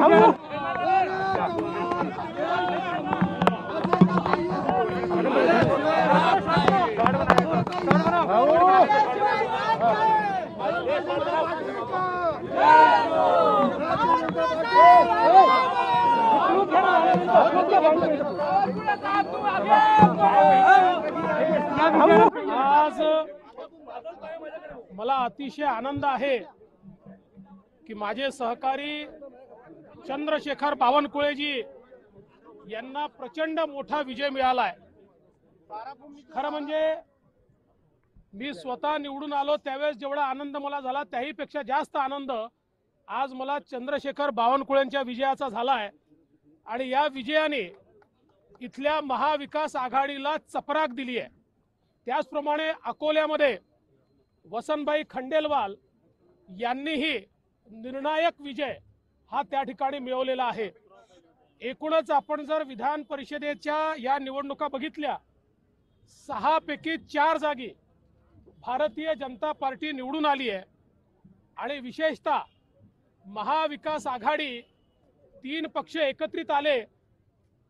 Vamos! आज मला अतिशय आनंद आहे की माझे सहकारी चंद्रशेखर बावनकुळेजी यांना प्रचंड मोठा विजय मिळालाय. खरं म्हणजे मी स्वतः निवडून आलो त्यावेळेस जेवढा आनंद मला झाला त्याहीपेक्षा जास्त आनंद आज मला चंद्रशेखर बावनकुळेंच्या विजयाचा झालाय. आणि या विजयाने इथल्या महाविकास आघाडीला चपराक दिली आहे. त्याचप्रमाणे अकोल्यामध्ये वसंतभाई खंडेलवाल यांनीही निर्णायक विजय हा त्या ठिकाणी मिळवलेला आहे. एकूणच आपण जर विधान परिषदेच्या या निवडणुका बघितल्या सहापैकी चार जागी भारतीय जनता पार्टी निवडून आली आहे. आणि विशेषतः महाविकास आघाडी तीन पक्ष एकत्रित आले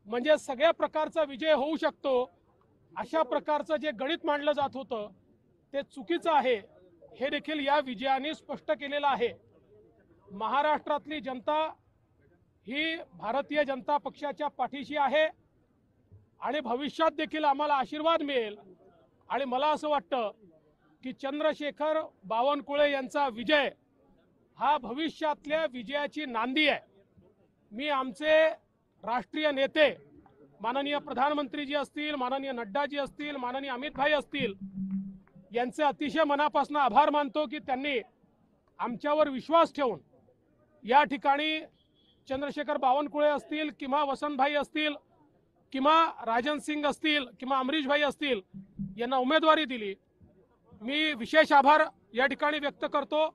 म्हणजे सगळ्या प्रकारचा विजय होऊ शकतो. अशा प्रकारचं जे गणित मांडलं जात होतं ते चुकीचं आहे. हे देखील या विजयाने स्पष्ट केलेलं आहे. महाराष्ट्रातली जनता ही भारतीय जनता पक्षाच्या पाठीशी आहे आणि भविष्यात देखील आम्हाला आशीर्वाद मिळेल. आणि मला असं वाटतं की चंद्रशेखर बावनकुळे यांचा विजय हा भविष्यातल्या विजयाची नांदी आहे. मी आमचे राष्ट्रीय नेते माननीय प्रधानमंत्रीजी असतील माननीय नड्डाजी असतील माननीय अमित भाई असतील यांचे अतिशय मनापासून आभार मानतो की त्यांनी आमच्यावर विश्वास ठेवून या ठिकाणी चंद्रशेखर बावनकुळे असतील किंवा वसंतभाई असतील किंवा राजन सिंग असतील किंवा अमरीशभाई असतील यांना उमेदवारी दिली. मी विशेष आभार या ठिकाणी व्यक्त करतो.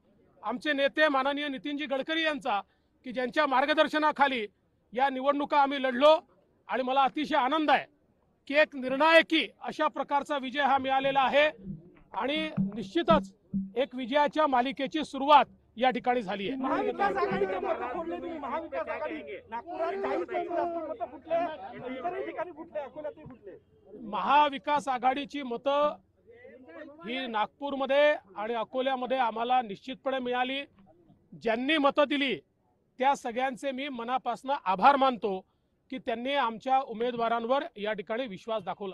आमचे नेते माननीय नितीनजी गडकरी यांचा की ज्यांच्या मार्गदर्शनाखाली या निवडणुका आम्ही लढलो आणि मला अतिशय आनंद आहे की एक निर्णायकी अशा प्रकारचा विजय हा मिळालेला आहे आणि निश्चितच एक विजयाच्या मालिकेची सुरुवात या ठिकाणी झाली आहे. महाविकास आघाडीचे मतं ही नागपूरमध्ये आणि अकोल्यामध्ये आम्हाला निश्चितपणे मिळाली. ज्यांनी मतं दिली त्या सगळ्यांचे मी मनापासून आभार मानतो की त्यांनी आमच्या उमेदवारांवर या ठिकाणी विश्वास दाखवला.